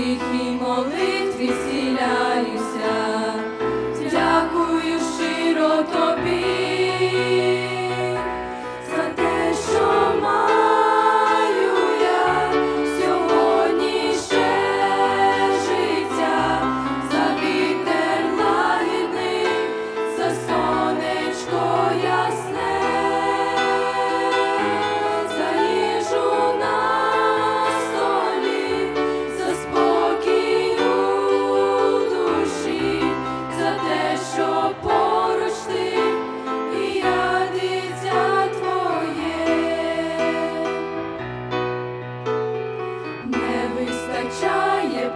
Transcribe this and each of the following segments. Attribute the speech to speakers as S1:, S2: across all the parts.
S1: тихій молитві сіля.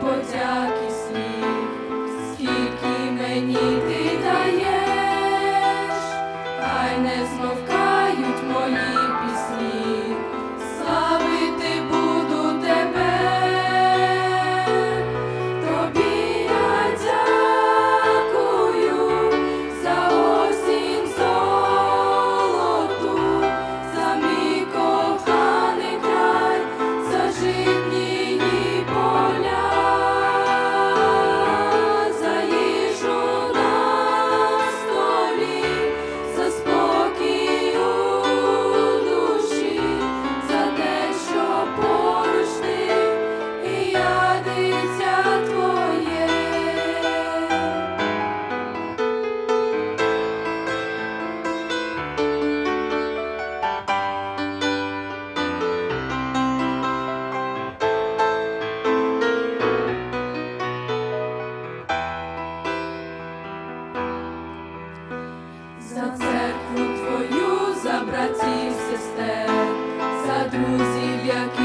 S1: подяки. церкву твою за братів, сестер, за друзів, які.